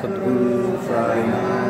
kutbu fry nine.